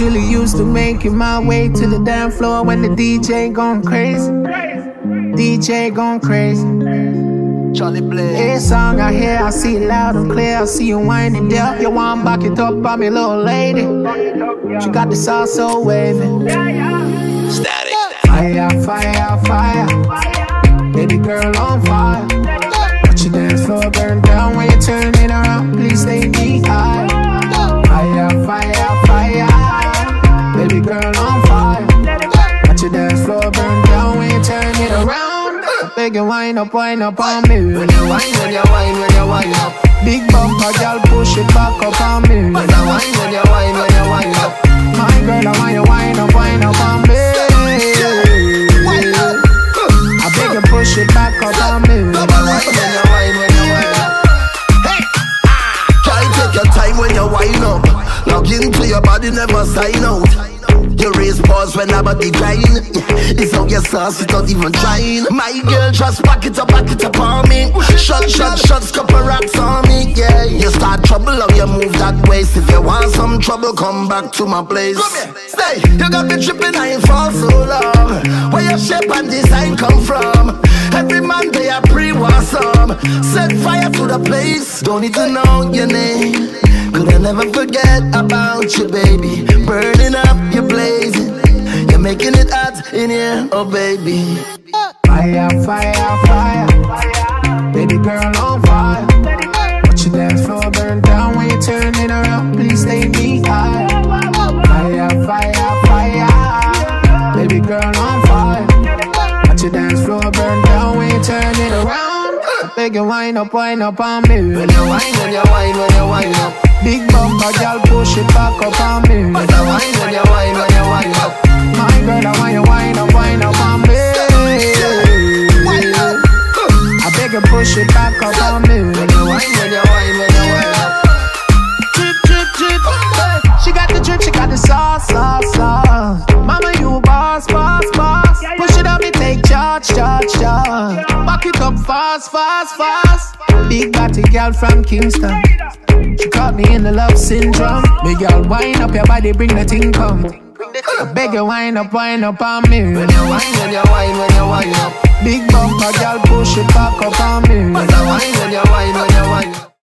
Usually used to making my way to the dance floor when the DJ gone crazy. DJ gone crazy. Charlie Blaze. Every song I hear, I see it loud and clear. I see you winding down. You want back it up on me, little lady. She got the sauce so wavy. Beg you wind up, wind up on me. When you wine, when you wine, when you wine up. Big bumper, girl, push it back up on me. When you wine, when you wine, when you wine up. My girl, I want you wind up, wind up on me. I beg you push it back up on me. When you wine, when you wine, when you wine up. Hey! Try take your time when you wine up. Log into your body, never sign out. You raise pause when I body grind. Yeah, it's how your sauce without even trying. My girl, just back it up, back it up on me. Shot, shot, shots, couple rocks on me. Yeah, you start trouble, how you move that waist. If you want some trouble, come back to my place. Stay, you got me tripping, I ain't fall so long. Where your shape and design come from? Every man they are pre-war some. Set fire to the place. Don't need to know your name. Could I never forget about you, baby? Burning up, you're blazing. You're making it hot in here, oh baby. Fire, fire, fire. Baby girl on fire. Watch your dance floor burn down when you turn it around. Please stay me high. Fire, fire, fire. Baby girl on fire. Watch your dance floor burn down when you turn it around. Beg you wind up, wind up on me. When you wine, when you wine, when you wine up. Big bumper, girl, push it back up on me. Girl from Kingston. She caught me in the love syndrome. Big girl, wind up your body, bring the thing come. I beg you, wind up, wind up on me. When you wine, when you wine, when you wine up.